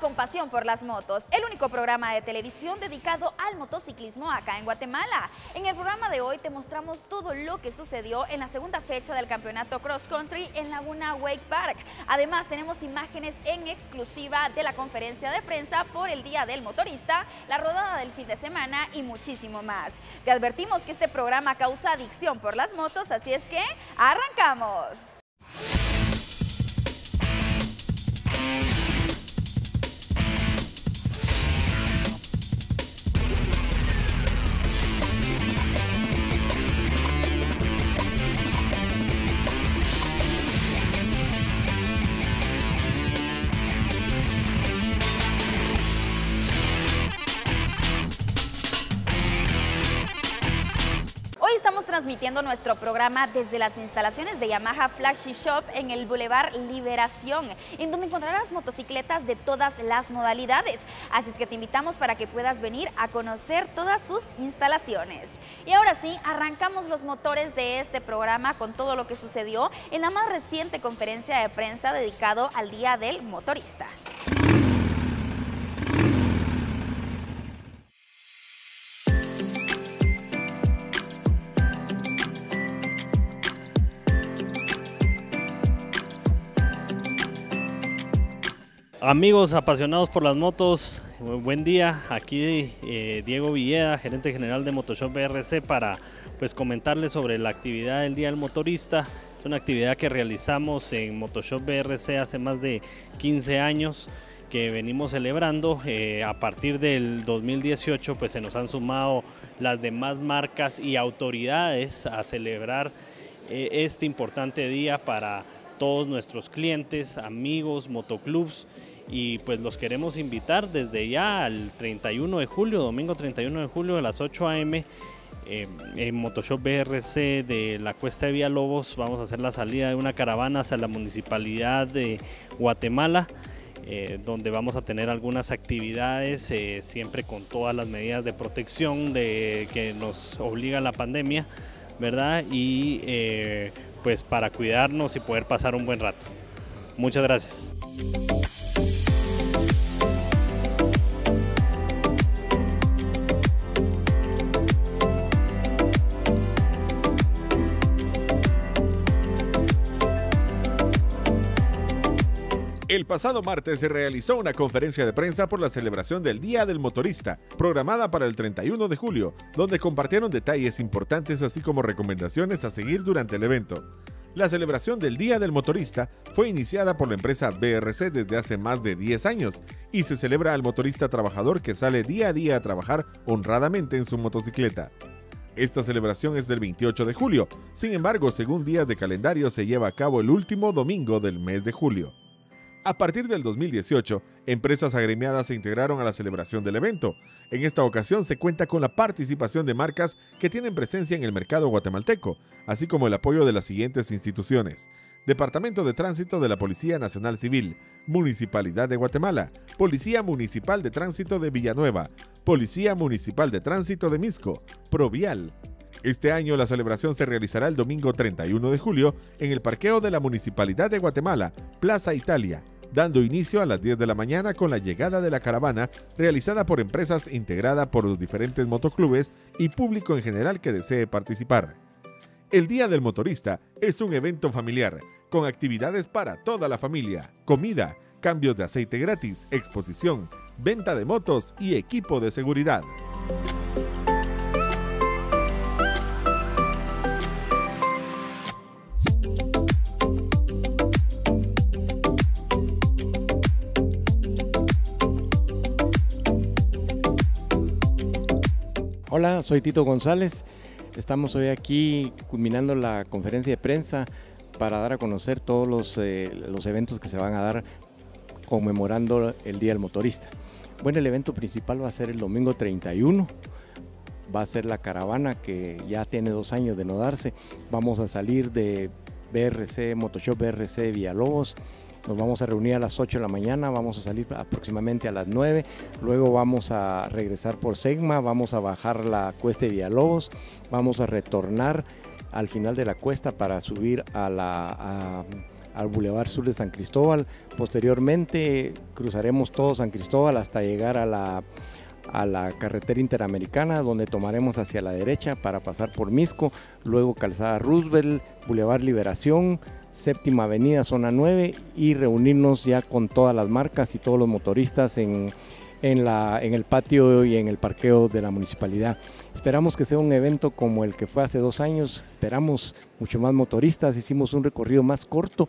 con pasión por las motos, el único programa de televisión dedicado al motociclismo acá en Guatemala. En el programa de hoy te mostramos todo lo que sucedió en la segunda fecha del campeonato Cross Country en Laguna Wake Park. Además tenemos imágenes en exclusiva de la conferencia de prensa por el Día del Motorista, la rodada del fin de semana y muchísimo más. Te advertimos que este programa causa adicción por las motos, así es que ¡arrancamos! Nuestro programa desde las instalaciones de Yamaha Flagship Shop en el Boulevard Liberación, en donde encontrarás motocicletas de todas las modalidades. Así es que te invitamos para que puedas venir a conocer todas sus instalaciones. Y ahora sí, arrancamos los motores de este programa con todo lo que sucedió en la más reciente conferencia de prensa dedicado al Día del Motorista. Amigos apasionados por las motos, buen día. Aquí eh, Diego Villeda, gerente general de Motoshop BRC, para pues comentarles sobre la actividad del Día del Motorista. Es una actividad que realizamos en Motoshop BRC hace más de 15 años que venimos celebrando. Eh, a partir del 2018 pues se nos han sumado las demás marcas y autoridades a celebrar eh, este importante día para todos nuestros clientes, amigos, motoclubs y pues los queremos invitar desde ya al 31 de julio, domingo 31 de julio a las 8 a.m. Eh, en Motoshop BRC de la Cuesta de Villalobos vamos a hacer la salida de una caravana hacia la municipalidad de Guatemala. Eh, donde vamos a tener algunas actividades eh, siempre con todas las medidas de protección de, que nos obliga la pandemia, ¿verdad? Y pues para cuidarnos y poder pasar un buen rato. Muchas gracias. El pasado martes se realizó una conferencia de prensa por la celebración del Día del Motorista, programada para el 31 de julio, donde compartieron detalles importantes así como recomendaciones a seguir durante el evento. La celebración del Día del Motorista fue iniciada por la empresa BRC desde hace más de 10 años y se celebra al motorista trabajador que sale día a día a trabajar honradamente en su motocicleta. Esta celebración es del 28 de julio, sin embargo, según días de calendario se lleva a cabo el último domingo del mes de julio. A partir del 2018, empresas agremiadas se integraron a la celebración del evento. En esta ocasión se cuenta con la participación de marcas que tienen presencia en el mercado guatemalteco, así como el apoyo de las siguientes instituciones. Departamento de Tránsito de la Policía Nacional Civil, Municipalidad de Guatemala, Policía Municipal de Tránsito de Villanueva, Policía Municipal de Tránsito de Misco, Provial, este año la celebración se realizará el domingo 31 de julio en el parqueo de la Municipalidad de Guatemala, Plaza Italia, dando inicio a las 10 de la mañana con la llegada de la caravana realizada por empresas integrada por los diferentes motoclubes y público en general que desee participar. El Día del Motorista es un evento familiar, con actividades para toda la familia, comida, cambios de aceite gratis, exposición, venta de motos y equipo de seguridad. Hola, soy Tito González. Estamos hoy aquí culminando la conferencia de prensa para dar a conocer todos los, eh, los, eventos que se van a dar conmemorando el Día del Motorista. Bueno, el evento principal va a ser el domingo 31. Va a ser la caravana que ya tiene dos años de no darse. Vamos a salir de BRC, Motoshop BRC Villalobos nos vamos a reunir a las 8 de la mañana, vamos a salir aproximadamente a las 9, luego vamos a regresar por Segma, vamos a bajar la cuesta de Villalobos, vamos a retornar al final de la cuesta para subir a la, al Boulevard Sur de San Cristóbal. Posteriormente cruzaremos todo San Cristóbal hasta llegar a la, a la carretera interamericana donde tomaremos hacia la derecha para pasar por Misco, luego Calzada Roosevelt, Boulevard Liberación, Séptima Avenida, Zona 9 y reunirnos ya con todas las marcas y todos los motoristas en, en, la, en el patio y en el parqueo de la municipalidad. Esperamos que sea un evento como el que fue hace dos años, esperamos mucho más motoristas, hicimos un recorrido más corto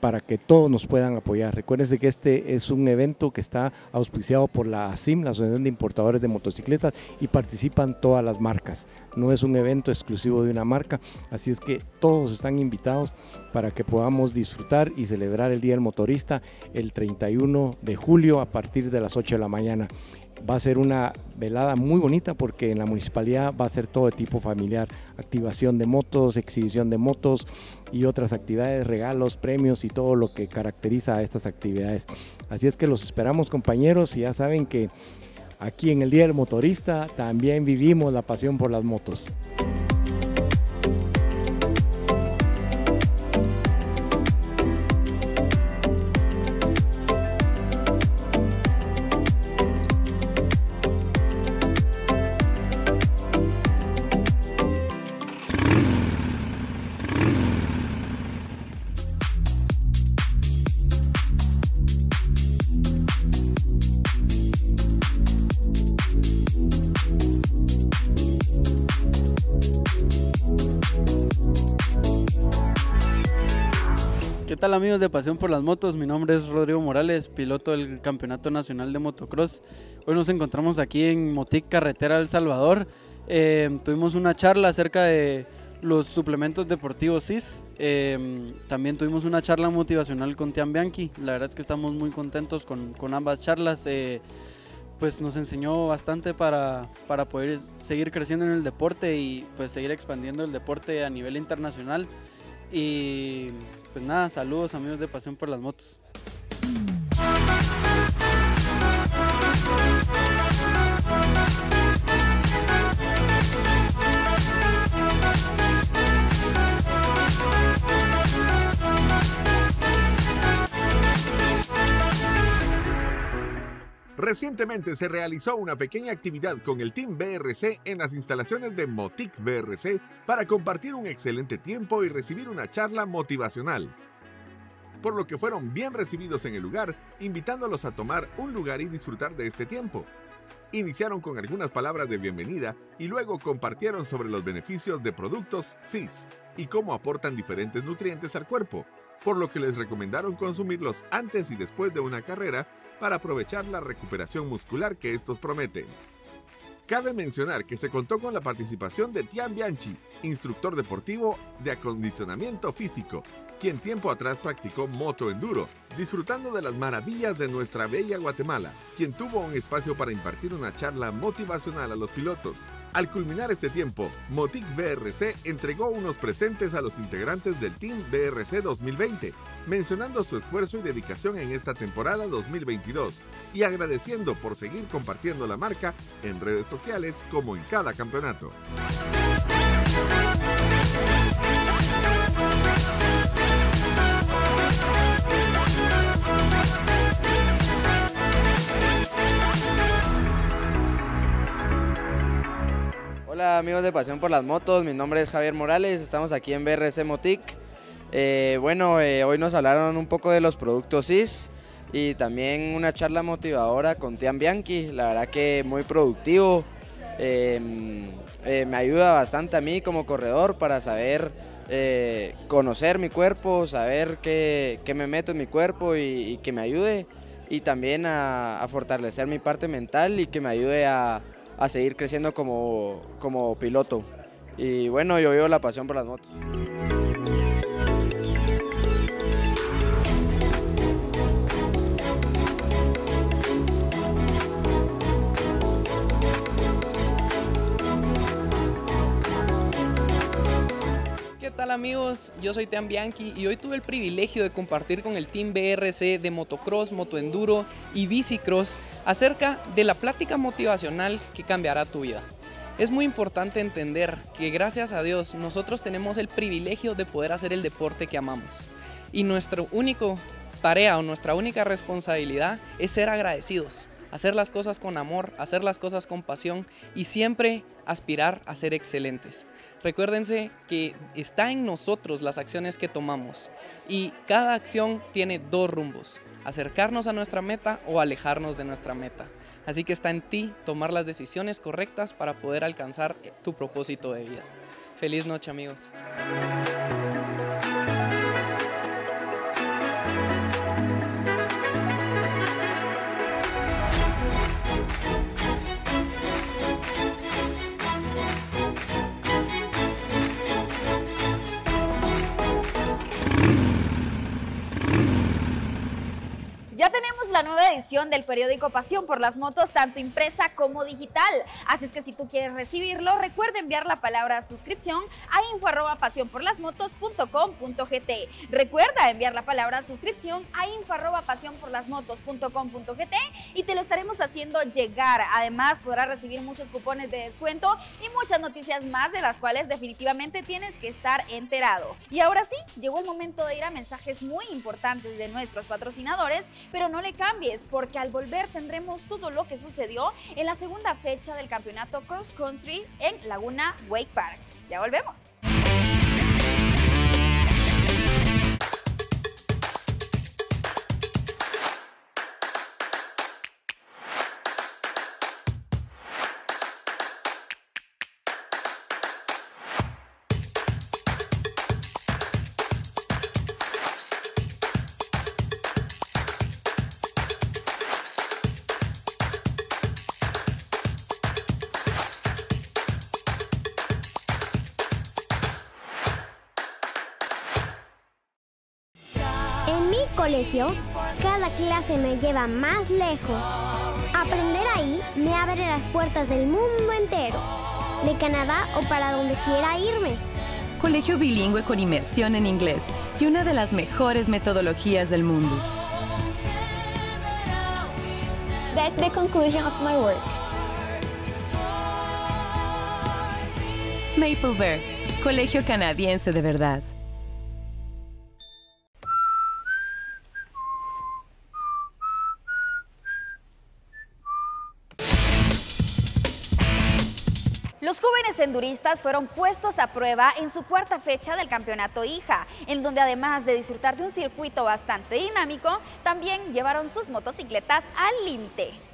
para que todos nos puedan apoyar. Recuérdense que este es un evento que está auspiciado por la ASIM, la Asociación de Importadores de Motocicletas, y participan todas las marcas. No es un evento exclusivo de una marca, así es que todos están invitados para que podamos disfrutar y celebrar el Día del Motorista el 31 de julio a partir de las 8 de la mañana. Va a ser una velada muy bonita porque en la municipalidad va a ser todo de tipo familiar, activación de motos, exhibición de motos y otras actividades, regalos, premios y todo lo que caracteriza a estas actividades. Así es que los esperamos compañeros y ya saben que aquí en el Día del Motorista también vivimos la pasión por las motos. Tal amigos de Pasión por las Motos? Mi nombre es Rodrigo Morales, piloto del Campeonato Nacional de Motocross. Hoy nos encontramos aquí en Motic Carretera El Salvador. Eh, tuvimos una charla acerca de los suplementos deportivos CIS. Eh, también tuvimos una charla motivacional con Tian Bianchi. La verdad es que estamos muy contentos con, con ambas charlas. Eh, pues nos enseñó bastante para, para poder seguir creciendo en el deporte y pues seguir expandiendo el deporte a nivel internacional. Y pues nada, saludos amigos de Pasión por las Motos. Recientemente se realizó una pequeña actividad con el Team BRC en las instalaciones de Motic BRC para compartir un excelente tiempo y recibir una charla motivacional. Por lo que fueron bien recibidos en el lugar, invitándolos a tomar un lugar y disfrutar de este tiempo. Iniciaron con algunas palabras de bienvenida y luego compartieron sobre los beneficios de productos CIS y cómo aportan diferentes nutrientes al cuerpo, por lo que les recomendaron consumirlos antes y después de una carrera para aprovechar la recuperación muscular que estos prometen. Cabe mencionar que se contó con la participación de Tian Bianchi, instructor deportivo de acondicionamiento físico, quien tiempo atrás practicó moto enduro, disfrutando de las maravillas de nuestra bella Guatemala, quien tuvo un espacio para impartir una charla motivacional a los pilotos. Al culminar este tiempo, Motic BRC entregó unos presentes a los integrantes del Team BRC 2020, mencionando su esfuerzo y dedicación en esta temporada 2022 y agradeciendo por seguir compartiendo la marca en redes sociales como en cada campeonato. Hola amigos de Pasión por las Motos, mi nombre es Javier Morales, estamos aquí en BRC Motic. Eh, bueno, eh, hoy nos hablaron un poco de los productos CIS y también una charla motivadora con Tian Bianchi, la verdad que muy productivo. Em, eh, me ayuda bastante a mí como corredor para saber conocer mi cuerpo, saber qué, me meto en mi cuerpo y, que me ayude y también a fortalecer mi parte mental y que me ayude a a seguir creciendo como, como piloto. Y bueno, yo veo la pasión por las motos. Tal amigos? Yo soy Tean Bianchi y hoy tuve el privilegio de compartir con el Team BRC de motocross, motoenduro y bicicross acerca de la plática motivacional que cambiará tu vida. Es muy importante entender que gracias a Dios nosotros tenemos el privilegio de poder hacer el deporte que amamos. y nuestro único tarea o nuestra única responsabilidad es ser agradecidos, hacer las cosas con amor, hacer las cosas con pasión y siempre aspirar a ser excelentes. Recuérdense que está en nosotros las acciones que tomamos y cada acción tiene dos rumbos, acercarnos a nuestra meta o alejarnos de nuestra meta. Así que está en ti tomar las decisiones correctas para poder alcanzar tu propósito de vida. Feliz noche amigos. Ya tenemos la nueva edición del periódico Pasión por las Motos, tanto impresa como digital. Así es que si tú quieres recibirlo, recuerda enviar la palabra suscripción a info.pasionporlasmotos.com.gt. Recuerda enviar la palabra suscripción a info.pasionporlasmotos.com.gt y te lo estaremos haciendo llegar. Además, podrás recibir muchos cupones de descuento y muchas noticias más de las cuales definitivamente tienes que estar enterado. Y ahora sí, llegó el momento de ir a mensajes muy importantes de nuestros patrocinadores pero no le cambies porque al volver tendremos todo lo que sucedió en la segunda fecha del campeonato cross country en Laguna Wake Park. Ya volvemos. Colegio, cada clase me lleva más lejos. Aprender ahí me abre las puertas del mundo entero, de Canadá o para donde quiera irme. Colegio bilingüe con inmersión en inglés y una de las mejores metodologías del mundo. That's the conclusion of my work. Mapleberg, Colegio Canadiense de Verdad. Los enduristas fueron puestos a prueba en su cuarta fecha del campeonato IJA, en donde además de disfrutar de un circuito bastante dinámico, también llevaron sus motocicletas al límite.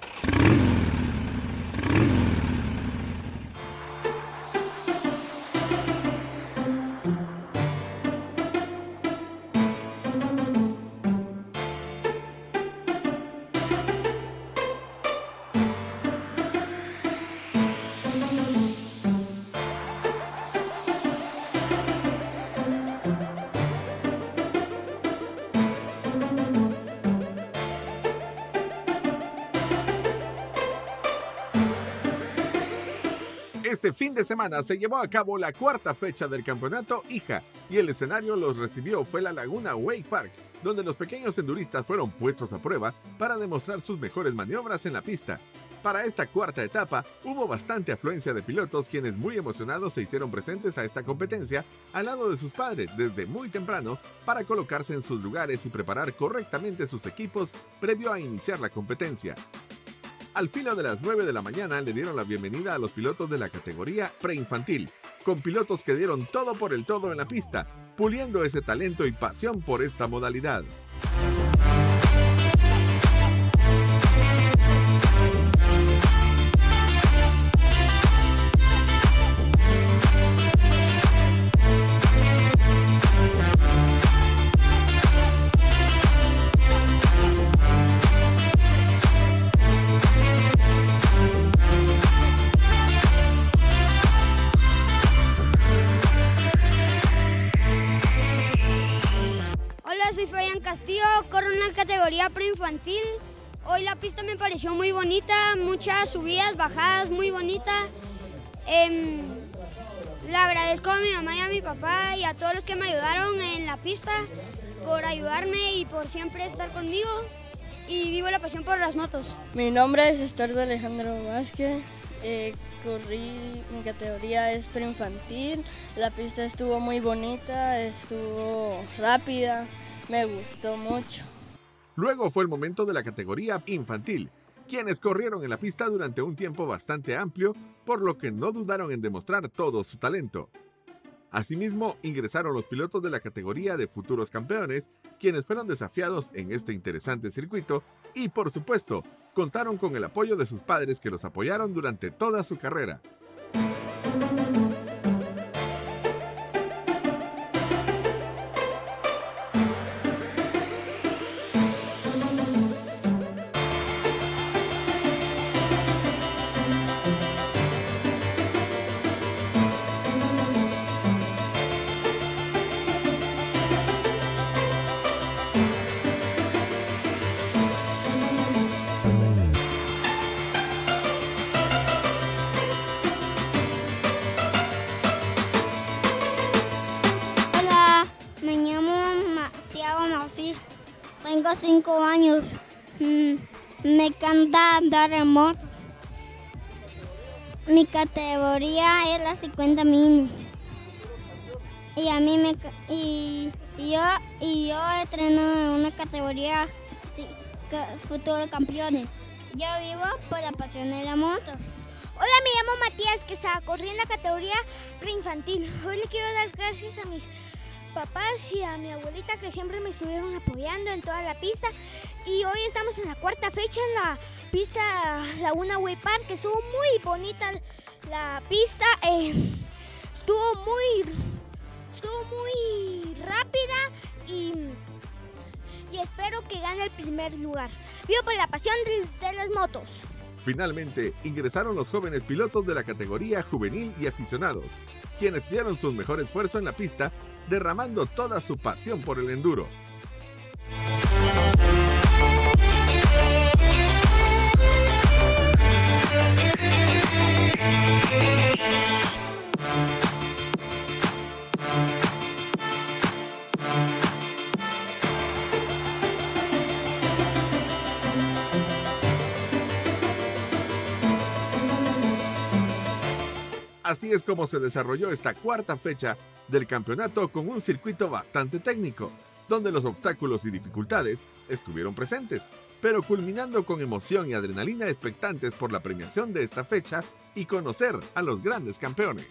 Este fin de semana se llevó a cabo la cuarta fecha del campeonato IJA y el escenario los recibió fue la Laguna Wake Park, donde los pequeños enduristas fueron puestos a prueba para demostrar sus mejores maniobras en la pista. Para esta cuarta etapa hubo bastante afluencia de pilotos quienes muy emocionados se hicieron presentes a esta competencia al lado de sus padres desde muy temprano para colocarse en sus lugares y preparar correctamente sus equipos previo a iniciar la competencia. Al filo de las 9 de la mañana le dieron la bienvenida a los pilotos de la categoría preinfantil, con pilotos que dieron todo por el todo en la pista, puliendo ese talento y pasión por esta modalidad. Preinfantil. Hoy la pista me pareció muy bonita, muchas subidas, bajadas, muy bonita. Em, le agradezco a mi mamá y a mi papá y a todos los que me ayudaron en la pista por ayudarme y por siempre estar conmigo. Y vivo la pasión por las motos. Mi nombre es Estardo Alejandro Vázquez. eh, corrí, mi categoría es preinfantil. La pista estuvo muy bonita, estuvo rápida me gustó mucho. Luego fue el momento de la categoría infantil, quienes corrieron en la pista durante un tiempo bastante amplio, por lo que no dudaron en demostrar todo su talento. Asimismo, ingresaron los pilotos de la categoría de futuros campeones, quienes fueron desafiados en este interesante circuito y, por supuesto, contaron con el apoyo de sus padres que los apoyaron durante toda su carrera. 5 años. Mm, me encanta andar en moto. Mi categoría es la 50 mini. Y a mí me y, yo y yo entreno en una categoría futuro campeones. Yo vivo por la pasión de la moto. Hola, me llamo Matías Quesada, corrí en la categoría preinfantil. Hoy le quiero dar gracias a mis papás y a mi abuelita que siempre me estuvieron apoyando en toda la pista. Y hoy estamos en la cuarta fecha en la pista Laguna Way Park, estuvo muy bonita la pista. eh, estuvo muy, estuvo muy rápida y, y espero que gane el primer lugar. Vivo por la pasión de- de las motos. Finalmente, ingresaron los jóvenes pilotos de la categoría juvenil y aficionados, quienes dieron su mejor esfuerzo en la pista, derramando toda su pasión por el enduro. Así es como se desarrolló esta cuarta fecha del campeonato con un circuito bastante técnico, donde los obstáculos y dificultades estuvieron presentes, pero culminando con emoción y adrenalina expectantes por la premiación de esta fecha y conocer a los grandes campeones.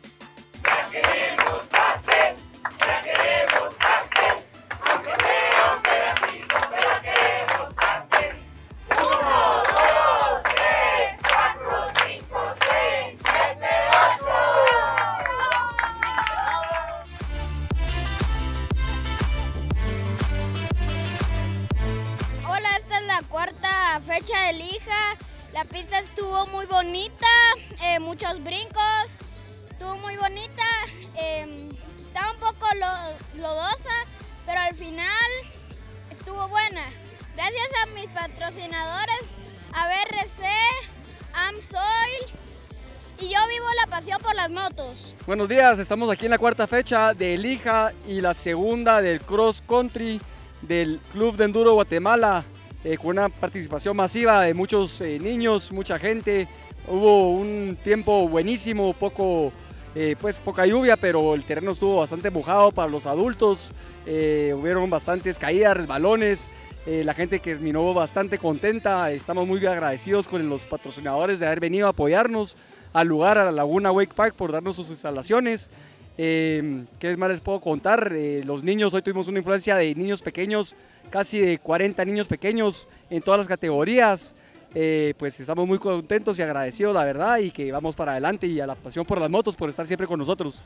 Estamos aquí en la cuarta fecha de Elija y la segunda del Cross Country del Club de Enduro Guatemala, eh, con una participación masiva de muchos eh, niños, mucha gente. Hubo un tiempo buenísimo, poco, eh, pues poca lluvia, pero el terreno estuvo bastante mojado para los adultos. hubieron bastantes caídas, resbalones. Eh, la gente terminó bastante contenta. Estamos muy agradecidos con los patrocinadores de haber venido a apoyarnos al lugar, a la Laguna Wake Park, por darnos sus instalaciones. Eh, ¿Qué más les puedo contar? Eh, los niños, hoy tuvimos una influencia de niños pequeños, casi de 40 niños pequeños en todas las categorías. Eh, pues estamos muy contentos y agradecidos, la verdad, y que vamos para adelante y a la pasión por las motos, por estar siempre con nosotros.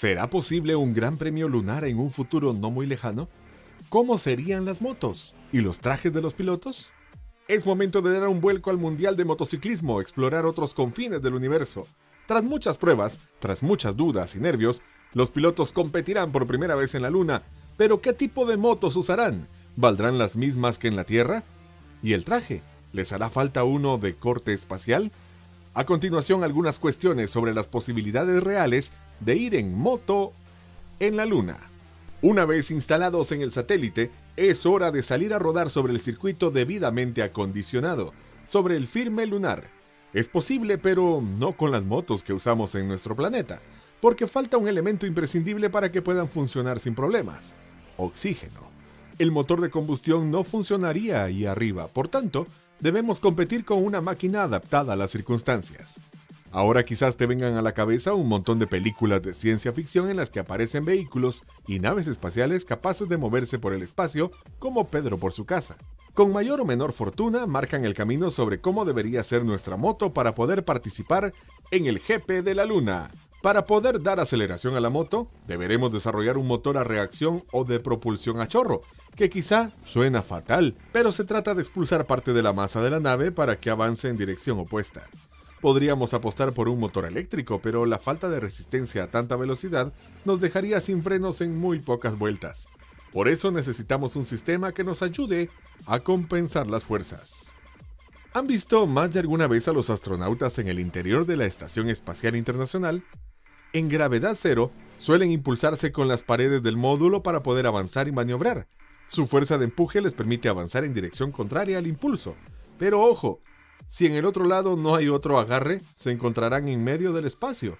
¿Será posible un gran premio lunar en un futuro no muy lejano? ¿Cómo serían las motos? ¿Y los trajes de los pilotos? Es momento de dar un vuelco al Mundial de Motociclismo, explorar otros confines del universo. Tras muchas pruebas, tras muchas dudas y nervios, los pilotos competirán por primera vez en la Luna. Pero ¿qué tipo de motos usarán? ¿Valdrán las mismas que en la Tierra? ¿Y el traje? ¿Les hará falta uno de corte espacial? A continuación, algunas cuestiones sobre las posibilidades reales de ir en moto en la Luna. Una vez instalados en el satélite, es hora de salir a rodar sobre el circuito debidamente acondicionado, sobre el firme lunar. Es posible, pero no con las motos que usamos en nuestro planeta, porque falta un elemento imprescindible para que puedan funcionar sin problemas. Oxígeno. El motor de combustión no funcionaría ahí arriba, por tanto, debemos competir con una máquina adaptada a las circunstancias. Ahora quizás te vengan a la cabeza un montón de películas de ciencia ficción en las que aparecen vehículos y naves espaciales capaces de moverse por el espacio como Pedro por su casa. Con mayor o menor fortuna marcan el camino sobre cómo debería ser nuestra moto para poder participar en el GP de la Luna. Para poder dar aceleración a la moto, deberemos desarrollar un motor a reacción o de propulsión a chorro, que quizá suena fatal, pero se trata de expulsar parte de la masa de la nave para que avance en dirección opuesta. Podríamos apostar por un motor eléctrico, pero la falta de resistencia a tanta velocidad nos dejaría sin frenos en muy pocas vueltas. Por eso necesitamos un sistema que nos ayude a compensar las fuerzas. ¿Han visto más de alguna vez a los astronautas en el interior de la Estación Espacial Internacional? En gravedad cero, suelen impulsarse con las paredes del módulo para poder avanzar y maniobrar. Su fuerza de empuje les permite avanzar en dirección contraria al impulso. Pero ojo, si en el otro lado no hay otro agarre, se encontrarán en medio del espacio.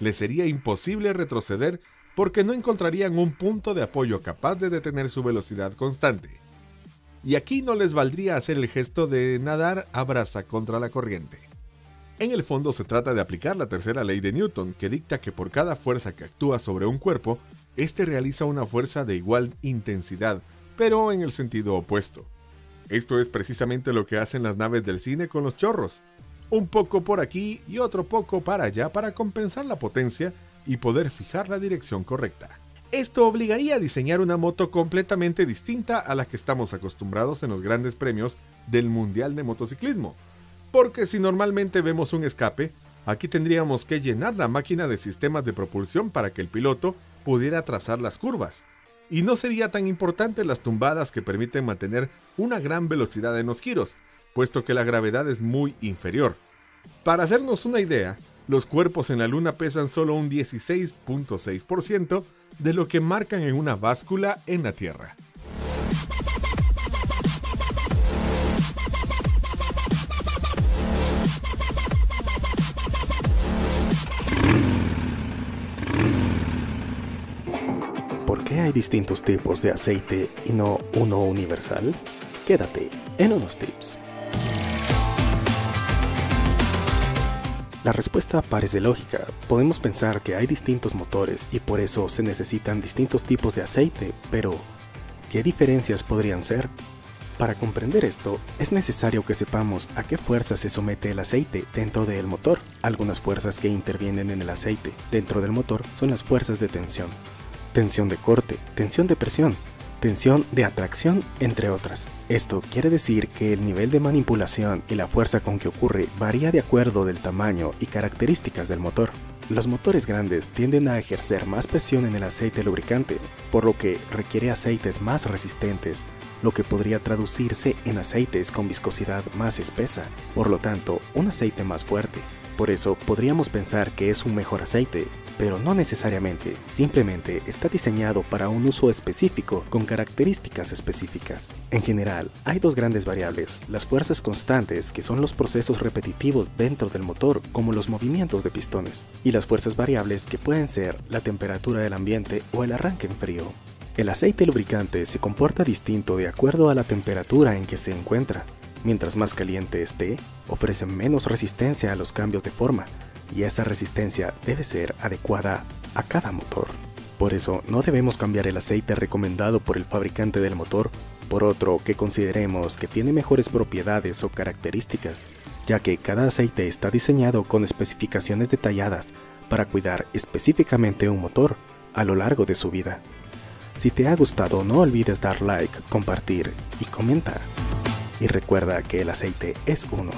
Les sería imposible retroceder porque no encontrarían un punto de apoyo capaz de detener su velocidad constante. Y aquí no les valdría hacer el gesto de nadar a brasa contra la corriente. En el fondo se trata de aplicar la tercera ley de Newton, que dicta que por cada fuerza que actúa sobre un cuerpo, éste realiza una fuerza de igual intensidad, pero en el sentido opuesto. Esto es precisamente lo que hacen las naves del cine con los chorros. Un poco por aquí y otro poco para allá para compensar la potencia y poder fijar la dirección correcta. Esto obligaría a diseñar una moto completamente distinta a la que estamos acostumbrados en los grandes premios del Mundial de Motociclismo. Porque si normalmente vemos un escape, aquí tendríamos que llenar la máquina de sistemas de propulsión para que el piloto pudiera trazar las curvas. Y no sería tan importante las tumbadas que permiten mantener una gran velocidad en los giros, puesto que la gravedad es muy inferior. Para hacernos una idea, los cuerpos en la Luna pesan solo un 16.6% de lo que marcan en una báscula en la Tierra. Hay distintos tipos de aceite y no uno universal? Quédate en unos tips. La respuesta parece lógica. Podemos pensar que hay distintos motores y por eso se necesitan distintos tipos de aceite, pero ¿qué diferencias podrían ser? Para comprender esto, es necesario que sepamos a qué fuerzas se somete el aceite dentro del motor. Algunas fuerzas que intervienen en el aceite dentro del motor son las fuerzas de tensión, tensión de corte, tensión de presión, tensión de atracción, entre otras. Esto quiere decir que el nivel de manipulación y la fuerza con que ocurre varía de acuerdo del tamaño y características del motor. Los motores grandes tienden a ejercer más presión en el aceite lubricante, por lo que requiere aceites más resistentes, lo que podría traducirse en aceites con viscosidad más espesa, por lo tanto, un aceite más fuerte. Por eso podríamos pensar que es un mejor aceite, pero no necesariamente, simplemente está diseñado para un uso específico con características específicas. En general, hay dos grandes variables, las fuerzas constantes, que son los procesos repetitivos dentro del motor, como los movimientos de pistones, y las fuerzas variables que pueden ser la temperatura del ambiente o el arranque en frío. El aceite lubricante se comporta distinto de acuerdo a la temperatura en que se encuentra. Mientras más caliente esté, ofrece menos resistencia a los cambios de forma, y esa resistencia debe ser adecuada a cada motor. Por eso no debemos cambiar el aceite recomendado por el fabricante del motor por otro que consideremos que tiene mejores propiedades o características, ya que cada aceite está diseñado con especificaciones detalladas para cuidar específicamente un motor a lo largo de su vida. Si te ha gustado no olvides dar like, compartir y comentar. Y recuerda que el aceite es uno.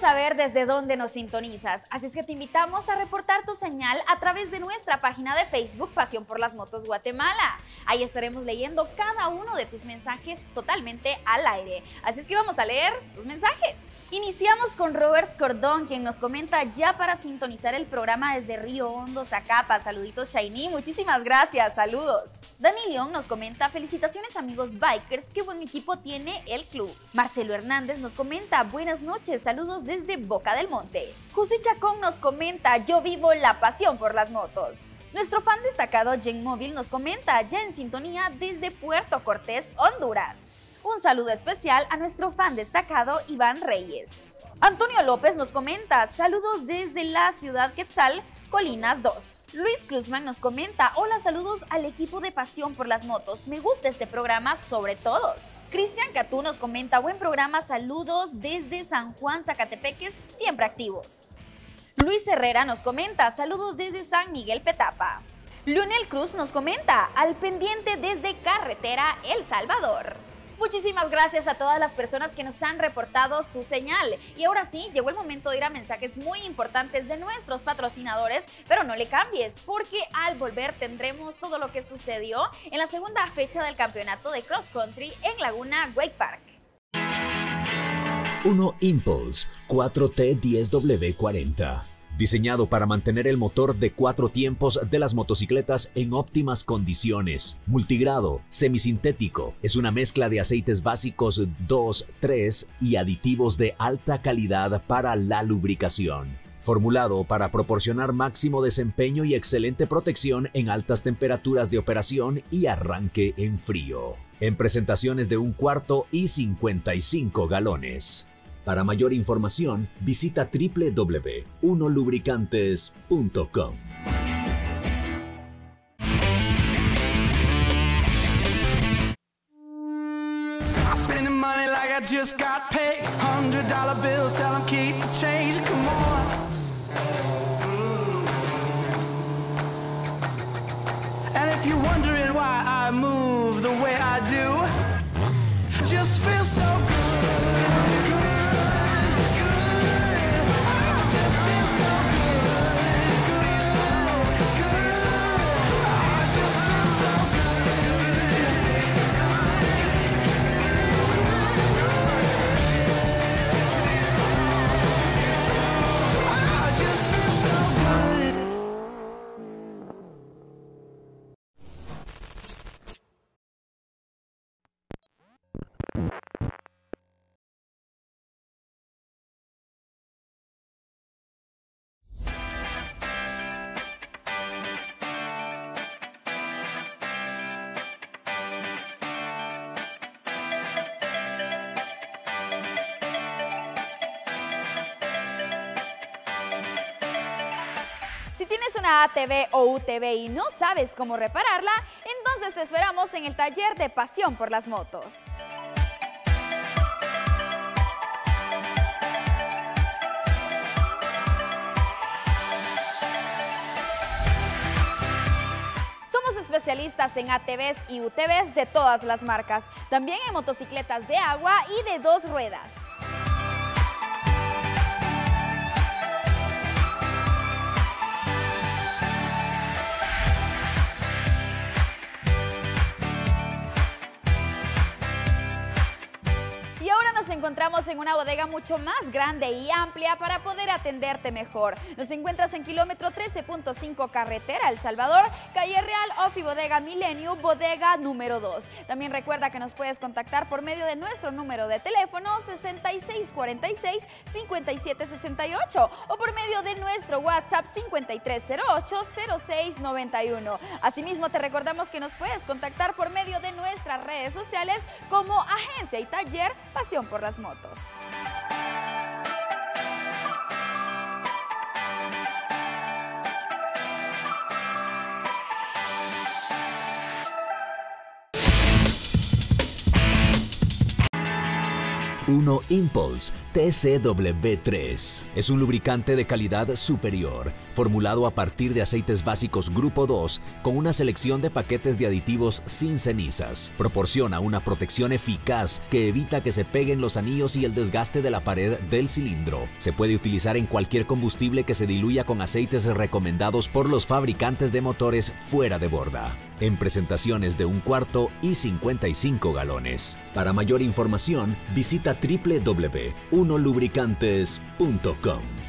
saber desde dónde nos sintonizas, así es que te invitamos a reportar tu señal a través de nuestra página de Facebook Pasión por las Motos Guatemala. Ahí estaremos leyendo cada uno de tus mensajes totalmente al aire. Así es que vamos a leer sus mensajes. Iniciamos con Robert Cordón, quien nos comenta ya para sintonizar el programa desde Río Hondo, Zacapa. Saluditos, Shiny. Muchísimas gracias. Saludos. Dani León nos comenta, felicitaciones amigos bikers, qué buen equipo tiene el club. Marcelo Hernández nos comenta, buenas noches, saludos desde Boca del Monte. José Chacón nos comenta, yo vivo la pasión por las motos. Nuestro fan destacado Jen Móvil nos comenta, ya en sintonía desde Puerto Cortés, Honduras. Un saludo especial a nuestro fan destacado Iván Reyes. Antonio López nos comenta, saludos desde la ciudad Quetzal, Colinas 2. Luis Cruzman nos comenta, hola saludos al equipo de Pasión por las Motos, me gusta este programa sobre todos. Cristian Catú nos comenta, buen programa, saludos desde San Juan, Zacatepeques, siempre activos. Luis Herrera nos comenta, saludos desde San Miguel Petapa. Lionel Cruz nos comenta, al pendiente desde Carretera El Salvador. Muchísimas gracias a todas las personas que nos han reportado su señal. Y ahora sí, llegó el momento de ir a mensajes muy importantes de nuestros patrocinadores, pero no le cambies, porque al volver tendremos todo lo que sucedió en la segunda fecha del campeonato de cross country en Laguna Wake Park. 1 Impulse 4T10W40 diseñado para mantener el motor de cuatro tiempos de las motocicletas en óptimas condiciones. Multigrado, semisintético, es una mezcla de aceites básicos 2, 3 y aditivos de alta calidad para la lubricación. Formulado para proporcionar máximo desempeño y excelente protección en altas temperaturas de operación y arranque en frío. En presentaciones de un cuarto y 55 galones. Para mayor información, visita www.unolubricantes.com. Just got paid. Hundred dollar bills, tell them keep the change. Come on. And if you're wondering why I move the way I do, just feel so ATV o UTV y no sabes cómo repararla, entonces te esperamos en el taller de Pasión por las Motos. Somos especialistas en ATVs y UTVs de todas las marcas, también en motocicletas de agua y de dos ruedas. Encontramos en una bodega mucho más grande y amplia para poder atenderte mejor. Nos encuentras en kilómetro 13.5 carretera El Salvador, calle Real, Ofi Bodega Milenio, bodega número 2. También recuerda que nos puedes contactar por medio de nuestro número de teléfono 6646-5768 o por medio de nuestro WhatsApp 5308-0691. Asimismo, te recordamos que nos puedes contactar por medio de nuestras redes sociales como Agencia y Taller Pasión por las Motos. Uno Impulse TCW3 es un lubricante de calidad superior formulado a partir de aceites básicos Grupo 2 con una selección de paquetes de aditivos sin cenizas. Proporciona una protección eficaz que evita que se peguen los anillos y el desgaste de la pared del cilindro. Se puede utilizar en cualquier combustible que se diluya con aceites recomendados por los fabricantes de motores fuera de borda, en presentaciones de un cuarto y 55 galones. Para mayor información, visita www.unolubricantes.com.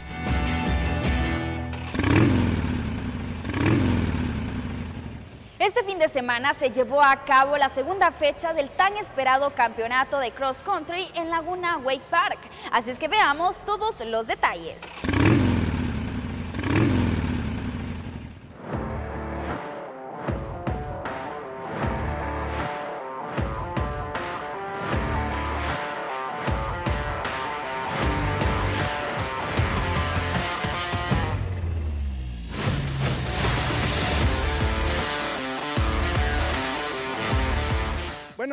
Este fin de semana se llevó a cabo la segunda fecha del tan esperado campeonato de cross country en Laguna Wake Park. Así es que veamos todos los detalles.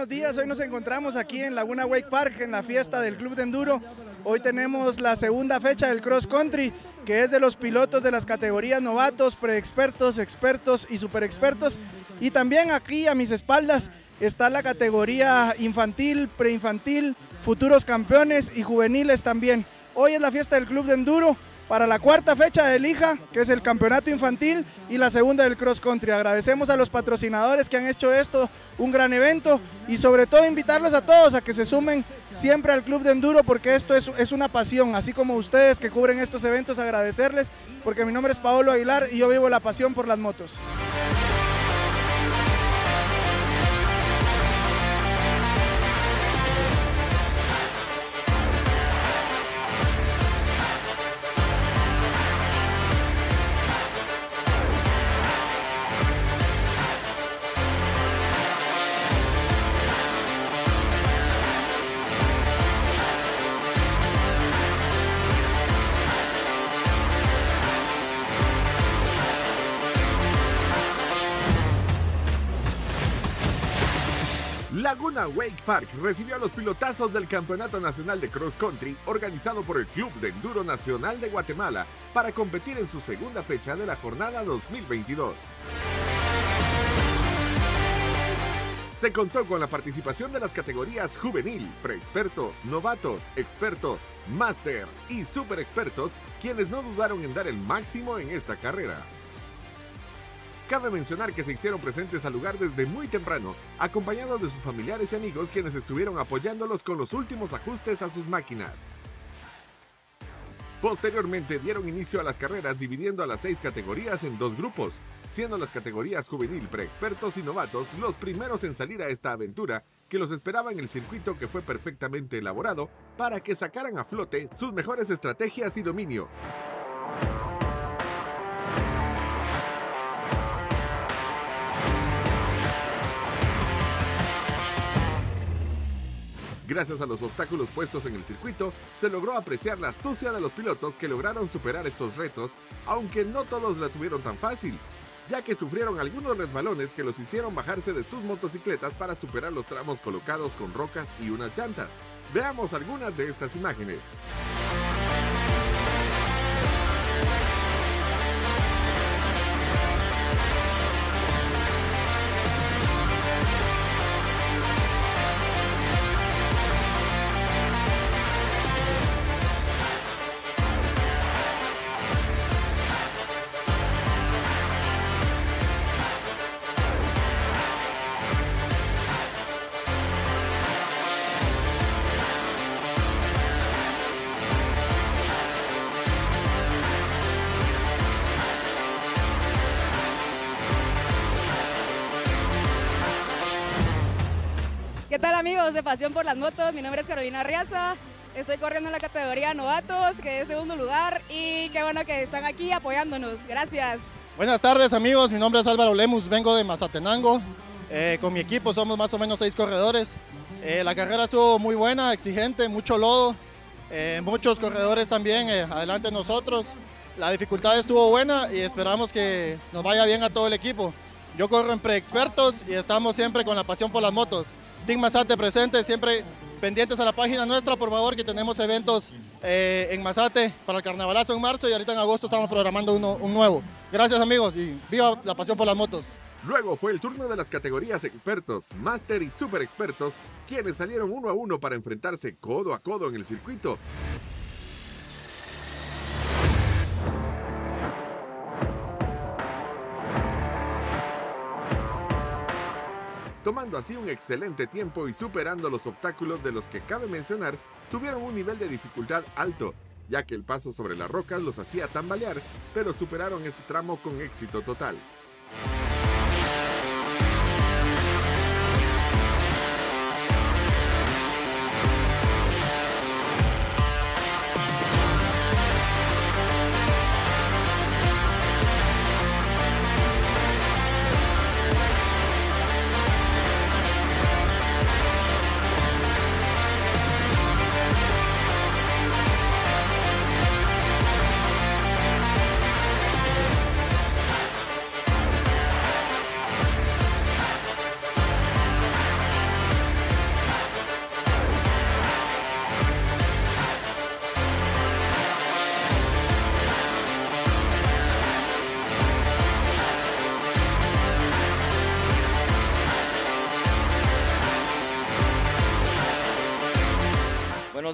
Buenos días, hoy nos encontramos aquí en Laguna Wake Park en la fiesta del Club de Enduro. Hoy tenemos la segunda fecha del Cross Country, que es de los pilotos de las categorías novatos, preexpertos, expertos y super expertos. Y también aquí a mis espaldas está la categoría infantil, preinfantil, futuros campeones y juveniles también. Hoy es la fiesta del Club de Enduro para la cuarta fecha del IJA, que es el campeonato infantil, y la segunda del cross country. Agradecemos a los patrocinadores que han hecho esto un gran evento y sobre todo invitarlos a todos a que se sumen siempre al club de enduro porque esto es, es una pasión, así como ustedes que cubren estos eventos, agradecerles porque mi nombre es Paolo Aguilar y yo vivo la pasión por las motos. Laguna Wake Park recibió a los pilotazos del Campeonato Nacional de Cross Country organizado por el Club de Enduro Nacional de Guatemala para competir en su segunda fecha de la jornada 2022. Se contó con la participación de las categorías juvenil, preexpertos, novatos, expertos, máster y super expertos, quienes no dudaron en dar el máximo en esta carrera. Cabe mencionar que se hicieron presentes al lugar desde muy temprano, acompañados de sus familiares y amigos quienes estuvieron apoyándolos con los últimos ajustes a sus máquinas. Posteriormente dieron inicio a las carreras dividiendo a las seis categorías en dos grupos, siendo las categorías juvenil, preexpertos y novatos los primeros en salir a esta aventura que los esperaba en el circuito que fue perfectamente elaborado para que sacaran a flote sus mejores estrategias y dominio. Gracias a los obstáculos puestos en el circuito, se logró apreciar la astucia de los pilotos que lograron superar estos retos, aunque no todos la tuvieron tan fácil, ya que sufrieron algunos resbalones que los hicieron bajarse de sus motocicletas para superar los tramos colocados con rocas y unas llantas. Veamos algunas de estas imágenes. Tal amigos de Pasión por las Motos? Mi nombre es Carolina Riaza. Estoy corriendo en la categoría novatos, que es segundo lugar, y qué bueno que están aquí apoyándonos. Gracias. Buenas tardes amigos, mi nombre es Álvaro Lemus, vengo de Mazatenango. Eh, con mi equipo somos más o menos seis corredores. Eh, la carrera estuvo muy buena, exigente, mucho lodo, eh, muchos corredores también eh, adelante de nosotros. La dificultad estuvo buena y esperamos que nos vaya bien a todo el equipo. Yo corro en preexpertos y estamos siempre con la pasión por las motos. Team Mazate presente, siempre pendientes a la página nuestra, por favor, que tenemos eventos eh, en Mazate para el carnavalazo en marzo y ahorita en agosto estamos programando uno, un nuevo. Gracias amigos y viva la pasión por las motos. Luego fue el turno de las categorías expertos, máster y super expertos, quienes salieron uno a uno para enfrentarse codo a codo en el circuito. Tomando así un excelente tiempo y superando los obstáculos de los que cabe mencionar tuvieron un nivel de dificultad alto, ya que el paso sobre las rocas los hacía tambalear, pero superaron ese tramo con éxito total.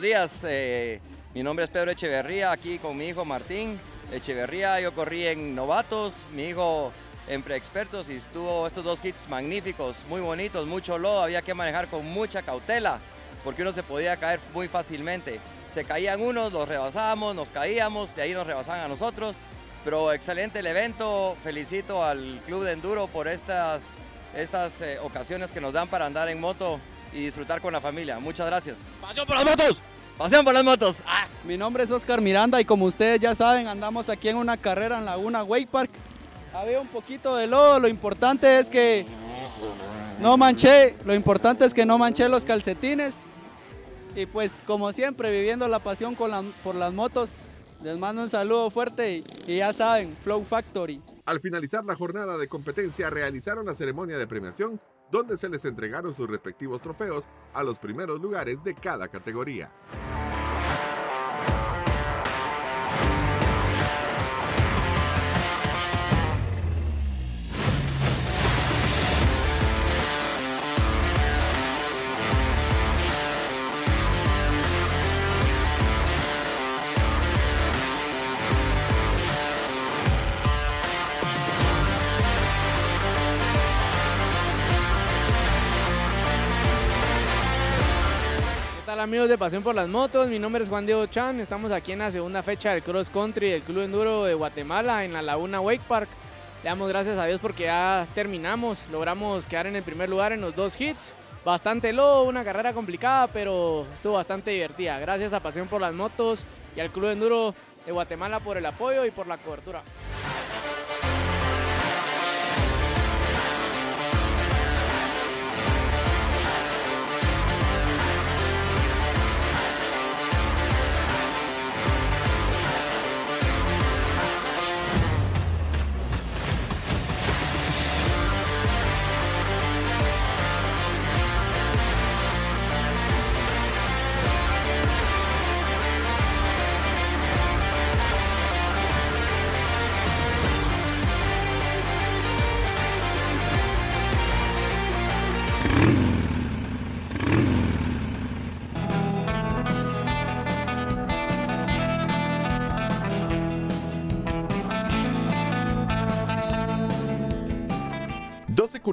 Días, eh, mi nombre es Pedro Echeverría, aquí con mi hijo Martín Echeverría. Yo corrí en novatos, mi hijo en preexpertos y estuvo estos dos hits magníficos, muy bonitos, mucho lodo, había que manejar con mucha cautela porque uno se podía caer muy fácilmente. Se caían unos, los rebasábamos, nos caíamos, de ahí nos rebasaban a nosotros, pero excelente el evento, felicito al Club de Enduro por estas, estas eh, ocasiones que nos dan para andar en moto y disfrutar con la familia. Muchas gracias. ¡Pasión por las motos! ¡Pasión por las motos! ¡Ah! Mi nombre es Oscar Miranda y como ustedes ya saben, andamos aquí en una carrera en Laguna Wake Park. Había un poquito de lodo, lo importante es que no manché, lo importante es que no manché los calcetines. Y pues como siempre, viviendo la pasión con por las motos, les mando un saludo fuerte y, y ya saben, Flow Factory. Al finalizar la jornada de competencia, realizaron la ceremonia de premiación donde se les entregaron sus respectivos trofeos a los primeros lugares de cada categoría. Amigos de Pasión por las Motos? Mi nombre es Juan Diego Chan, estamos aquí en la segunda fecha del Cross Country del Club Enduro de Guatemala en la Laguna Wake Park. Le damos gracias a Dios porque ya terminamos, logramos quedar en el primer lugar en los dos hits. Bastante low, una carrera complicada, pero estuvo bastante divertida. Gracias a Pasión por las Motos y al Club Enduro de Guatemala por el apoyo y por la cobertura.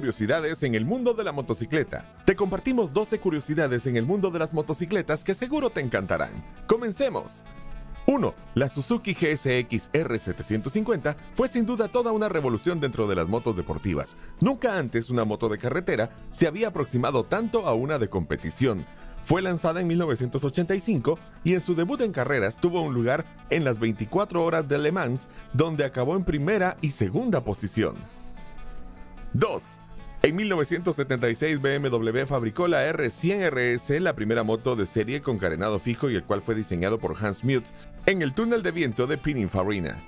Curiosidades en el mundo de la motocicleta. Te compartimos 12 curiosidades en el mundo de las motocicletas que seguro te encantarán. ¡Comencemos! 1. La Suzuki GSX R750 fue sin duda toda una revolución dentro de las motos deportivas. Nunca antes una moto de carretera se había aproximado tanto a una de competición. Fue lanzada en 1985 y en su debut en carreras tuvo un lugar en las 24 horas de Le Mans, donde acabó en primera y segunda posición. 2. En 1976 BMW fabricó la R100 RS, la primera moto de serie con carenado fijo y el cual fue diseñado por Hans Muth en el túnel de viento de Pininfarina.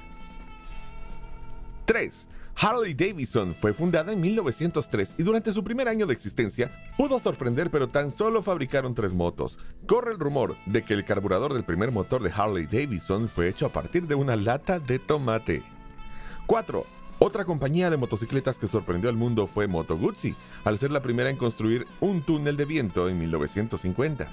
3. Harley Davidson fue fundada en 1903 y durante su primer año de existencia pudo sorprender pero tan solo fabricaron tres motos. Corre el rumor de que el carburador del primer motor de Harley Davidson fue hecho a partir de una lata de tomate. 4. Otra compañía de motocicletas que sorprendió al mundo fue Moto Guzzi, al ser la primera en construir un túnel de viento en 1950.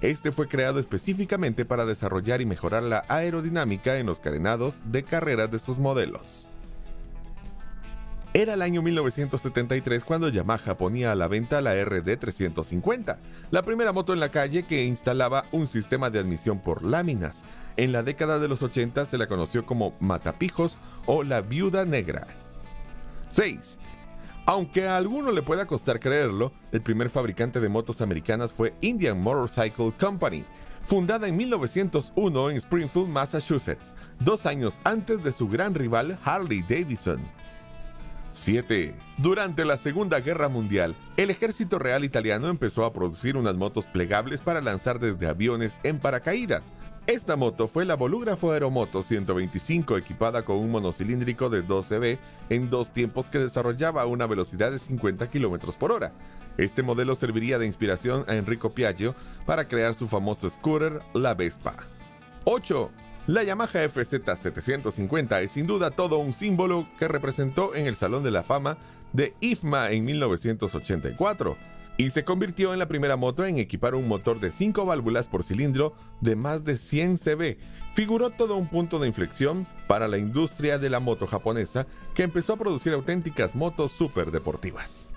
Este fue creado específicamente para desarrollar y mejorar la aerodinámica en los carenados de carreras de sus modelos. Era el año 1973 cuando Yamaha ponía a la venta la RD350, la primera moto en la calle que instalaba un sistema de admisión por láminas. En la década de los 80 se la conoció como Matapijos o la Viuda Negra. 6. Aunque a alguno le pueda costar creerlo, el primer fabricante de motos americanas fue Indian Motorcycle Company, fundada en 1901 en Springfield, Massachusetts, dos años antes de su gran rival Harley Davidson. 7. Durante la Segunda Guerra Mundial, el ejército real italiano empezó a producir unas motos plegables para lanzar desde aviones en paracaídas. Esta moto fue la Bolúgrafo Aeromoto 125 equipada con un monocilíndrico de 12B en dos tiempos que desarrollaba una velocidad de 50 km por hora. Este modelo serviría de inspiración a Enrico Piaggio para crear su famoso scooter, la Vespa. 8. La Yamaha FZ750 es sin duda todo un símbolo que representó en el Salón de la Fama de IFMA en 1984 y se convirtió en la primera moto en equipar un motor de 5 válvulas por cilindro de más de 100 cb. Figuró todo un punto de inflexión para la industria de la moto japonesa que empezó a producir auténticas motos super deportivas.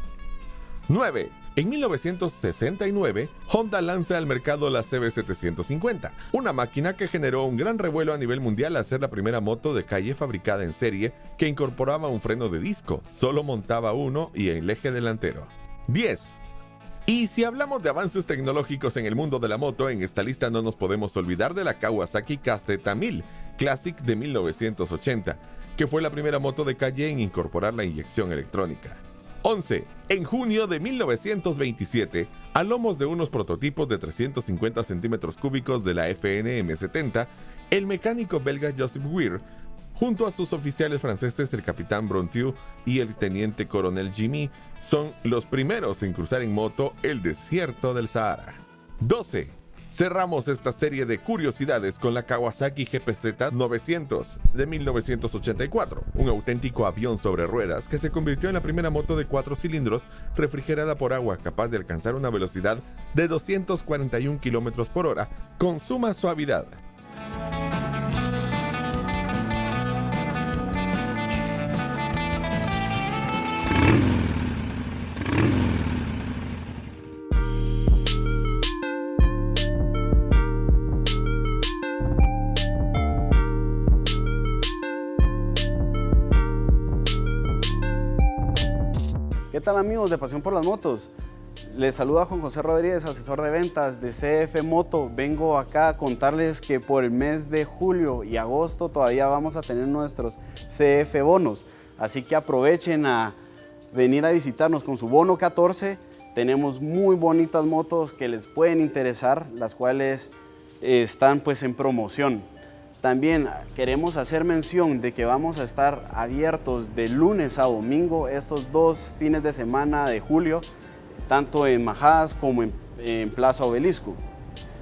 9. En 1969, Honda lanza al mercado la CB750, una máquina que generó un gran revuelo a nivel mundial al ser la primera moto de calle fabricada en serie que incorporaba un freno de disco, solo montaba uno y el eje delantero. 10. Y si hablamos de avances tecnológicos en el mundo de la moto, en esta lista no nos podemos olvidar de la Kawasaki KZ1000 Classic de 1980, que fue la primera moto de calle en incorporar la inyección electrónica. 11. En junio de 1927, a lomos de unos prototipos de 350 centímetros cúbicos de la FNM70, el mecánico belga Joseph Weir, junto a sus oficiales franceses el capitán Brontiu y el teniente coronel Jimmy, son los primeros en cruzar en moto el desierto del Sahara. 12. Cerramos esta serie de curiosidades con la Kawasaki GPZ 900 de 1984, un auténtico avión sobre ruedas que se convirtió en la primera moto de cuatro cilindros refrigerada por agua capaz de alcanzar una velocidad de 241 km por hora con suma suavidad. Tal amigos de Pasión por las Motos? Les saluda Juan José Rodríguez, asesor de ventas de CF Moto. Vengo acá a contarles que por el mes de julio y agosto todavía vamos a tener nuestros CF bonos. Así que aprovechen a venir a visitarnos con su bono 14. Tenemos muy bonitas motos que les pueden interesar, las cuales están pues en promoción. También queremos hacer mención de que vamos a estar abiertos de lunes a domingo estos dos fines de semana de julio, tanto en Majadas como en, Plaza Obelisco.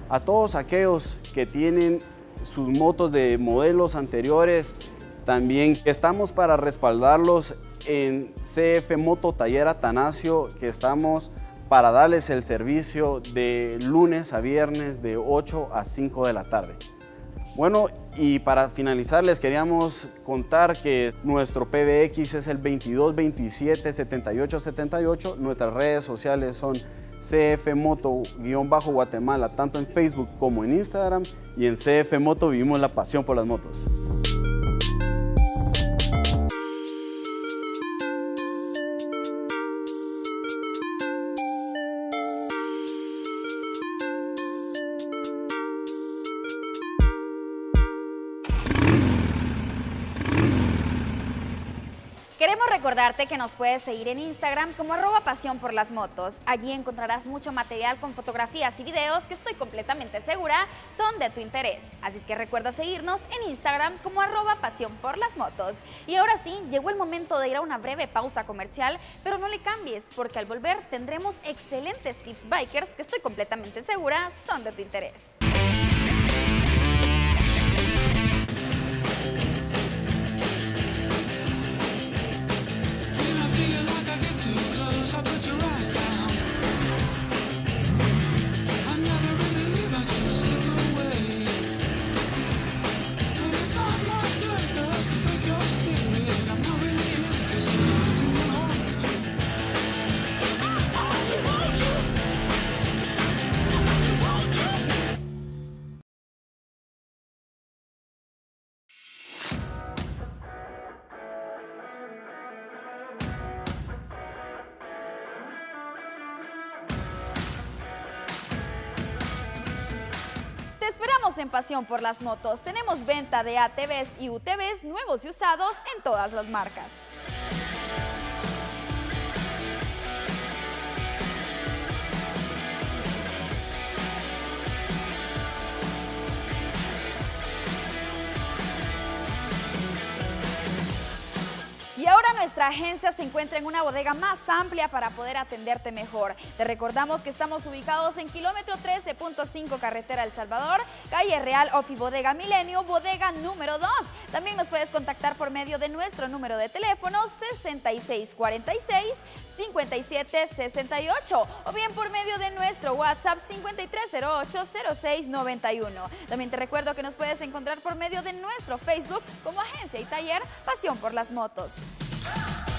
A todos aquellos que tienen sus motos de modelos anteriores, también estamos para respaldarlos en CF Moto Taller Atanasio, que estamos para darles el servicio de lunes a viernes de 8 a 5 de la tarde. Bueno, y para finalizar les queríamos contar que nuestro PBX es el 2227 7878. Nuestras redes sociales son CF Moto-Guatemala, tanto en Facebook como en Instagram. Y en CF Moto vivimos la pasión por las motos. Recordarte que nos puedes seguir en Instagram como arroba pasión por las motos. Allí encontrarás mucho material con fotografías y videos que estoy completamente segura son de tu interés. Así que recuerda seguirnos en Instagram como arroba pasión por las motos. Y ahora sí, llegó el momento de ir a una breve pausa comercial, pero no le cambies porque al volver tendremos excelentes tips bikers que estoy completamente segura son de tu interés. En Pasión por las Motos. Tenemos venta de ATVs y UTVs nuevos y usados en todas las marcas. Nuestra agencia se encuentra en una bodega más amplia para poder atenderte mejor. Te recordamos que estamos ubicados en kilómetro 13.5 carretera El Salvador, calle Real Ofi Bodega Milenio, bodega número 2. También nos puedes contactar por medio de nuestro número de teléfono 6646 5768 o bien por medio de nuestro WhatsApp 5308-0691. También te recuerdo que nos puedes encontrar por medio de nuestro Facebook como Agencia y Taller Pasión por las Motos. Ah!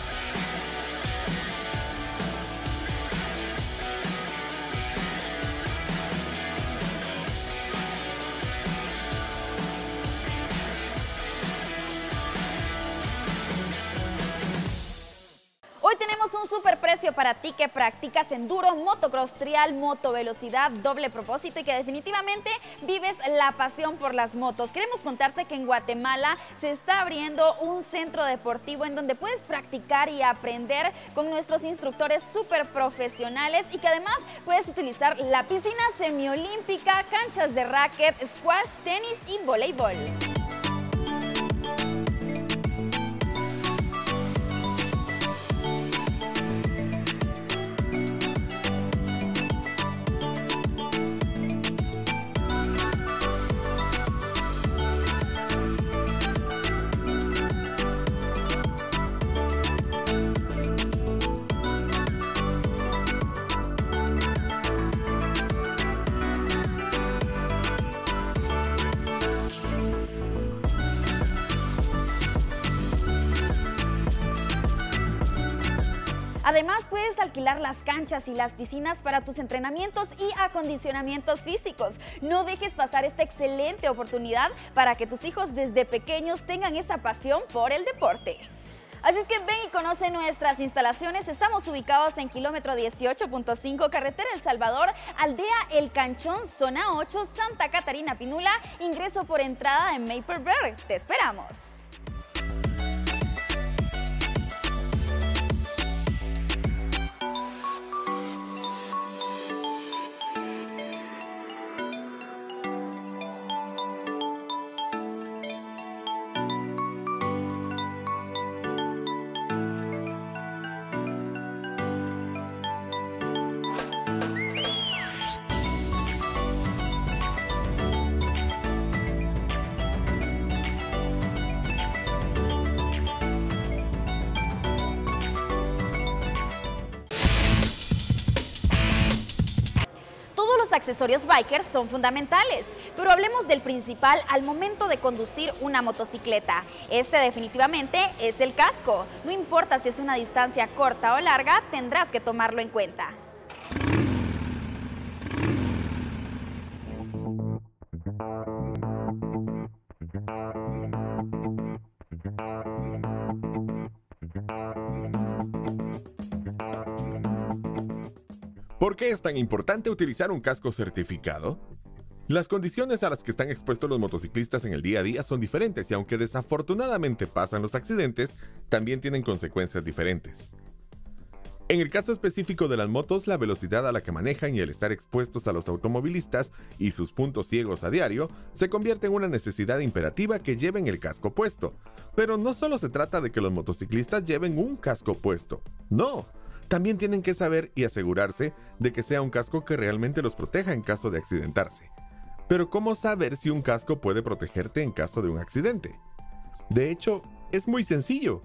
Hoy tenemos un super precio para ti que practicas enduro, motocross trial, moto velocidad, doble propósito y que definitivamente vives la pasión por las motos. Queremos contarte que en Guatemala se está abriendo un centro deportivo en donde puedes practicar y aprender con nuestros instructores súper profesionales y que además puedes utilizar la piscina semiolímpica, canchas de racket, squash, tenis y voleibol. Alquilar las canchas y las piscinas para tus entrenamientos y acondicionamientos físicos. No dejes pasar esta excelente oportunidad para que tus hijos desde pequeños tengan esa pasión por el deporte. Así es que ven y conoce nuestras instalaciones. Estamos ubicados en kilómetro 18.5, carretera El Salvador, aldea El Canchón, zona 8, Santa Catarina Pinula, ingreso por entrada en Maperberg. Te esperamos. Accesorios bikers son fundamentales, pero hablemos del principal al momento de conducir una motocicleta. Este definitivamente es el casco. No importa si es una distancia corta o larga, tendrás que tomarlo en cuenta. ¿Por qué es tan importante utilizar un casco certificado? Las condiciones a las que están expuestos los motociclistas en el día a día son diferentes y aunque desafortunadamente pasan los accidentes, también tienen consecuencias diferentes. En el caso específico de las motos, la velocidad a la que manejan y el estar expuestos a los automovilistas y sus puntos ciegos a diario se convierte en una necesidad imperativa que lleven el casco puesto. Pero no solo se trata de que los motociclistas lleven un casco puesto, no. También tienen que saber y asegurarse de que sea un casco que realmente los proteja en caso de accidentarse. Pero ¿cómo saber si un casco puede protegerte en caso de un accidente? De hecho, es muy sencillo.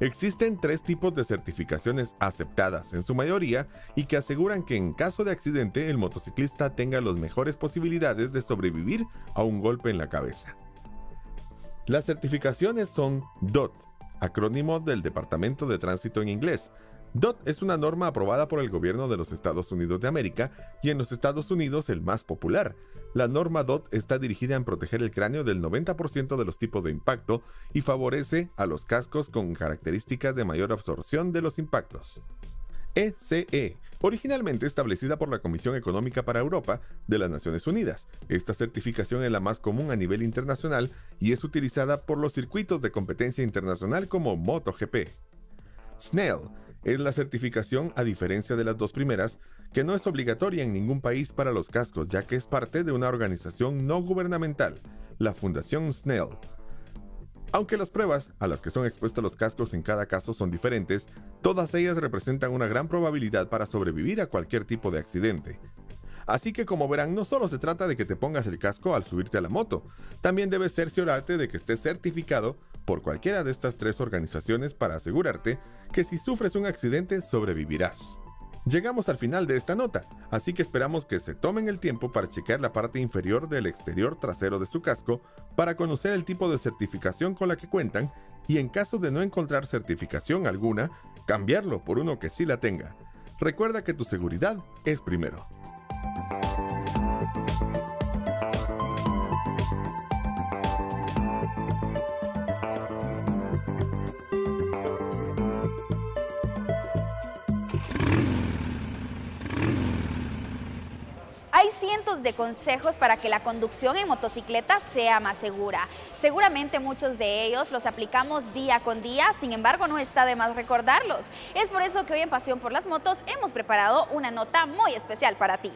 Existen tres tipos de certificaciones aceptadas en su mayoría y que aseguran que en caso de accidente el motociclista tenga las mejores posibilidades de sobrevivir a un golpe en la cabeza. Las certificaciones son DOT, acrónimo del Departamento de Tránsito en inglés. DOT es una norma aprobada por el gobierno de los Estados Unidos de América y en los Estados Unidos el más popular, la norma DOT está dirigida en proteger el cráneo del 90% de los tipos de impacto y favorece a los cascos con características de mayor absorción de los impactos. ECE, originalmente establecida por la Comisión Económica para Europa de las Naciones Unidas. Esta certificación es la más común a nivel internacional y es utilizada por los circuitos de competencia internacional como MotoGP. SNEL es la certificación, a diferencia de las dos primeras, que no es obligatoria en ningún país para los cascos, ya que es parte de una organización no gubernamental, la Fundación SNEL. Aunque las pruebas a las que son expuestos los cascos en cada caso son diferentes, todas ellas representan una gran probabilidad para sobrevivir a cualquier tipo de accidente. Así que como verán, no solo se trata de que te pongas el casco al subirte a la moto, también debes cerciorarte de que estés certificado por cualquiera de estas tres organizaciones para asegurarte que si sufres un accidente sobrevivirás. Llegamos al final de esta nota, así que esperamos que se tomen el tiempo para chequear la parte inferior del exterior trasero de su casco para conocer el tipo de certificación con la que cuentan y en caso de no encontrar certificación alguna, cambiarlo por uno que sí la tenga. Recuerda que tu seguridad es primero. De consejos para que la conducción en motocicleta sea más segura. Seguramente muchos de ellos los aplicamos día con día, sin embargo no está de más recordarlos. Es por eso que hoy en Pasión por las Motos hemos preparado una nota muy especial para ti.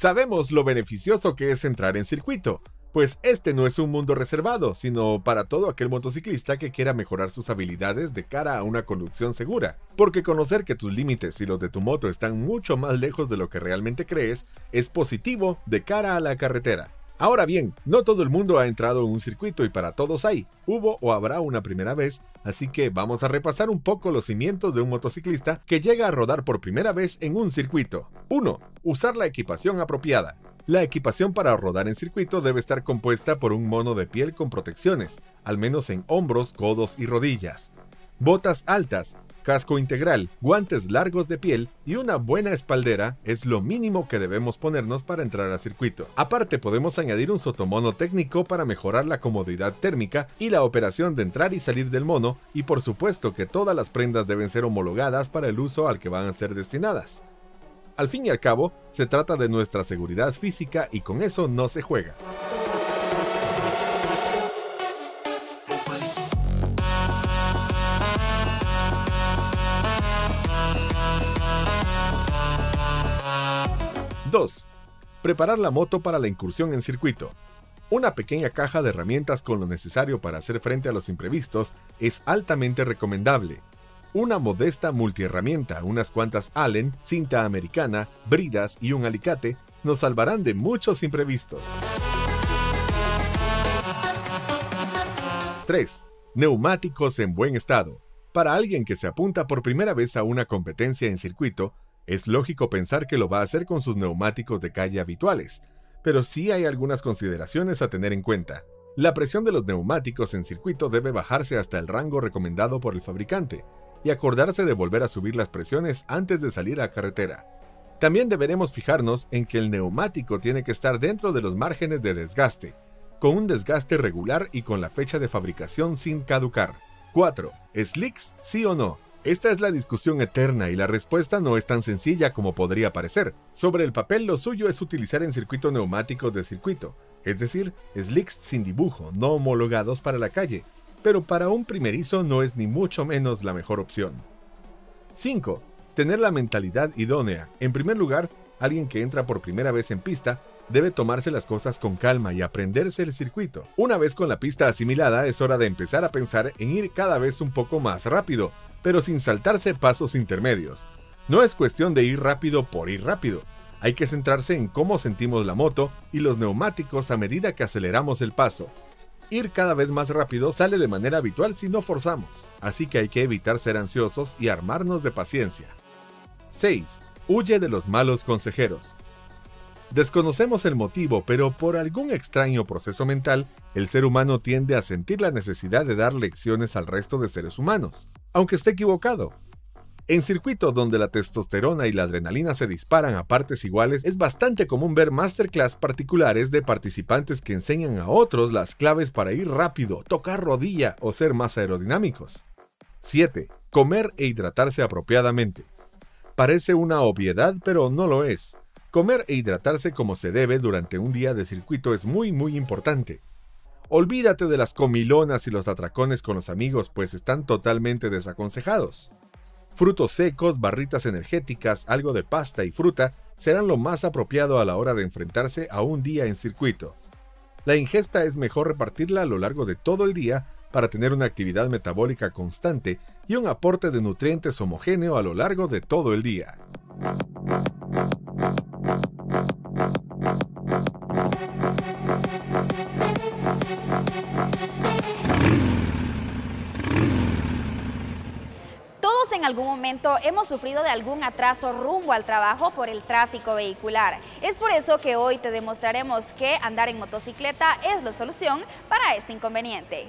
Sabemos lo beneficioso que es entrar en circuito, pues este no es un mundo reservado, sino para todo aquel motociclista que quiera mejorar sus habilidades de cara a una conducción segura. Porque conocer que tus límites y los de tu moto están mucho más lejos de lo que realmente crees es positivo de cara a la carretera. Ahora bien, no todo el mundo ha entrado en un circuito y para todos hay. Hubo o habrá una primera vez, así que vamos a repasar un poco los cimientos de un motociclista que llega a rodar por primera vez en un circuito. 1. Usar la equipación apropiada. La equipación para rodar en circuito debe estar compuesta por un mono de piel con protecciones, al menos en hombros, codos y rodillas. Botas altas, casco integral, guantes largos de piel y una buena espaldera es lo mínimo que debemos ponernos para entrar al circuito. Aparte podemos añadir un sotomono técnico para mejorar la comodidad térmica y la operación de entrar y salir del mono y por supuesto que todas las prendas deben ser homologadas para el uso al que van a ser destinadas. Al fin y al cabo, se trata de nuestra seguridad física y con eso no se juega. Dos, Preparar la moto para la incursión en circuito. Una pequeña caja de herramientas con lo necesario para hacer frente a los imprevistos es altamente recomendable. Una modesta multiherramienta, unas cuantas Allen, cinta americana, bridas y un alicate nos salvarán de muchos imprevistos. 3. Neumáticos en buen estado. Para alguien que se apunta por primera vez a una competencia en circuito, es lógico pensar que lo va a hacer con sus neumáticos de calle habituales, pero sí hay algunas consideraciones a tener en cuenta. La presión de los neumáticos en circuito debe bajarse hasta el rango recomendado por el fabricante y acordarse de volver a subir las presiones antes de salir a carretera. También deberemos fijarnos en que el neumático tiene que estar dentro de los márgenes de desgaste, con un desgaste regular y con la fecha de fabricación sin caducar. 4. ¿Slicks? ¿Sí o no? Esta es la discusión eterna y la respuesta no es tan sencilla como podría parecer. Sobre el papel lo suyo es utilizar en circuito neumáticos de circuito, es decir, slicks sin dibujo, no homologados para la calle, pero para un primerizo no es ni mucho menos la mejor opción. 5. Tener la mentalidad idónea. En primer lugar, alguien que entra por primera vez en pista debe tomarse las cosas con calma y aprenderse el circuito. Una vez con la pista asimilada, es hora de empezar a pensar en ir cada vez un poco más rápido, pero sin saltarse pasos intermedios. No es cuestión de ir rápido por ir rápido, hay que centrarse en cómo sentimos la moto y los neumáticos a medida que aceleramos el paso. Ir cada vez más rápido sale de manera habitual si no forzamos, así que hay que evitar ser ansiosos y armarnos de paciencia. 6. Huye de los malos consejeros. Desconocemos el motivo, pero por algún extraño proceso mental, el ser humano tiende a sentir la necesidad de dar lecciones al resto de seres humanos aunque esté equivocado. En circuitos donde la testosterona y la adrenalina se disparan a partes iguales, es bastante común ver masterclass particulares de participantes que enseñan a otros las claves para ir rápido, tocar rodilla o ser más aerodinámicos. 7. Comer e hidratarse apropiadamente. Parece una obviedad, pero no lo es. Comer e hidratarse como se debe durante un día de circuito es muy muy importante. Olvídate de las comilonas y los atracones con los amigos, pues están totalmente desaconsejados. Frutos secos, barritas energéticas, algo de pasta y fruta serán lo más apropiado a la hora de enfrentarse a un día en circuito. La ingesta es mejor repartirla a lo largo de todo el día para tener una actividad metabólica constante y un aporte de nutrientes homogéneo a lo largo de todo el día. En algún momento hemos sufrido de algún atraso rumbo al trabajo por el tráfico vehicular. Es por eso que hoy te demostraremos que andar en motocicleta es la solución para este inconveniente.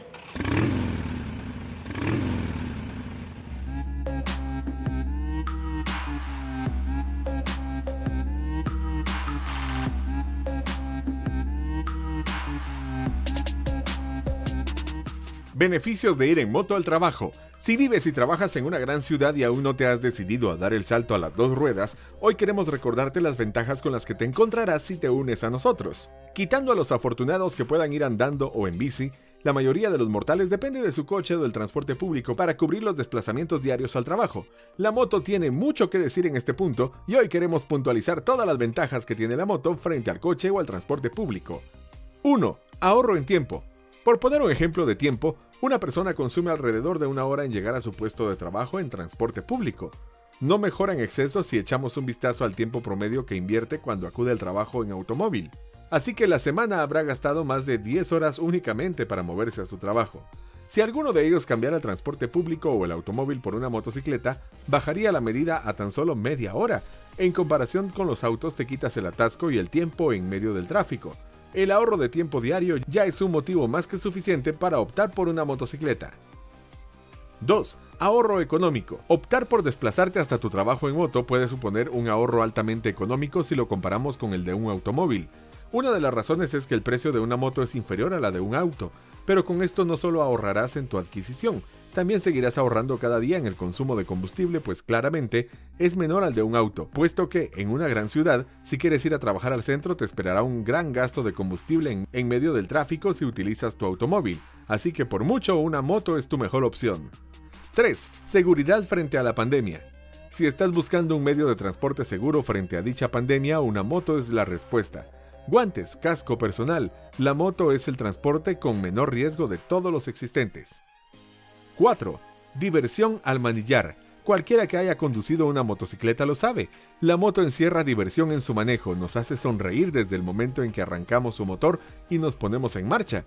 Beneficios de ir en moto al trabajo. Si vives y trabajas en una gran ciudad y aún no te has decidido a dar el salto a las dos ruedas, hoy queremos recordarte las ventajas con las que te encontrarás si te unes a nosotros. Quitando a los afortunados que puedan ir andando o en bici, la mayoría de los mortales depende de su coche o del transporte público para cubrir los desplazamientos diarios al trabajo. La moto tiene mucho que decir en este punto y hoy queremos puntualizar todas las ventajas que tiene la moto frente al coche o al transporte público. 1. Ahorro en tiempo. Por poner un ejemplo de tiempo, una persona consume alrededor de una hora en llegar a su puesto de trabajo en transporte público. No mejora en exceso si echamos un vistazo al tiempo promedio que invierte cuando acude al trabajo en automóvil. Así que la semana habrá gastado más de 10 horas únicamente para moverse a su trabajo. Si alguno de ellos cambiara el transporte público o el automóvil por una motocicleta, bajaría la medida a tan solo media hora. En comparación con los autos te quitas el atasco y el tiempo en medio del tráfico el ahorro de tiempo diario ya es un motivo más que suficiente para optar por una motocicleta. 2. Ahorro económico. Optar por desplazarte hasta tu trabajo en moto puede suponer un ahorro altamente económico si lo comparamos con el de un automóvil. Una de las razones es que el precio de una moto es inferior a la de un auto, pero con esto no solo ahorrarás en tu adquisición, también seguirás ahorrando cada día en el consumo de combustible, pues claramente es menor al de un auto, puesto que en una gran ciudad, si quieres ir a trabajar al centro, te esperará un gran gasto de combustible en, medio del tráfico si utilizas tu automóvil, así que por mucho una moto es tu mejor opción. 3. Seguridad frente a la pandemia. Si estás buscando un medio de transporte seguro frente a dicha pandemia, una moto es la respuesta. Guantes, casco personal, la moto es el transporte con menor riesgo de todos los existentes. 4. Diversión al manillar. Cualquiera que haya conducido una motocicleta lo sabe. La moto encierra diversión en su manejo, nos hace sonreír desde el momento en que arrancamos su motor y nos ponemos en marcha.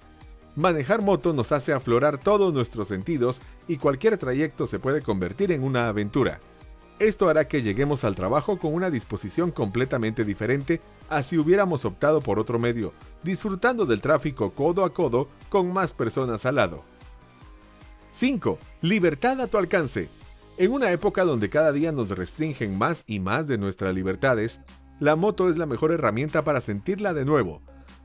Manejar moto nos hace aflorar todos nuestros sentidos y cualquier trayecto se puede convertir en una aventura. Esto hará que lleguemos al trabajo con una disposición completamente diferente a si hubiéramos optado por otro medio, disfrutando del tráfico codo a codo con más personas al lado. 5. Libertad a tu alcance. En una época donde cada día nos restringen más y más de nuestras libertades, la moto es la mejor herramienta para sentirla de nuevo.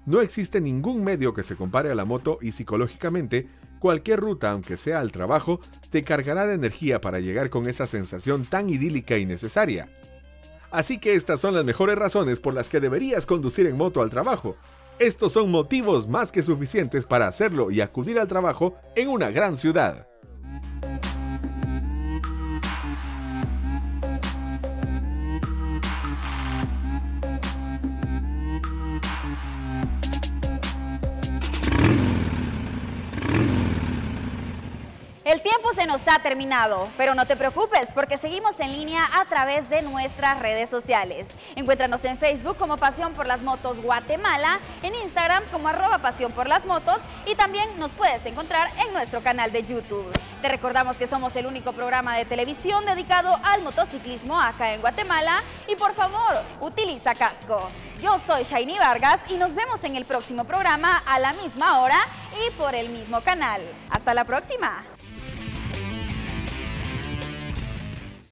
No existe ningún medio que se compare a la moto y psicológicamente Cualquier ruta, aunque sea al trabajo, te cargará de energía para llegar con esa sensación tan idílica y necesaria. Así que estas son las mejores razones por las que deberías conducir en moto al trabajo. Estos son motivos más que suficientes para hacerlo y acudir al trabajo en una gran ciudad. El tiempo se nos ha terminado, pero no te preocupes porque seguimos en línea a través de nuestras redes sociales. Encuéntranos en Facebook como Pasión por las Motos Guatemala, en Instagram como arroba Pasión por las Motos y también nos puedes encontrar en nuestro canal de YouTube. Te recordamos que somos el único programa de televisión dedicado al motociclismo acá en Guatemala y por favor, utiliza casco. Yo soy Shaini Vargas y nos vemos en el próximo programa a la misma hora y por el mismo canal. Hasta la próxima.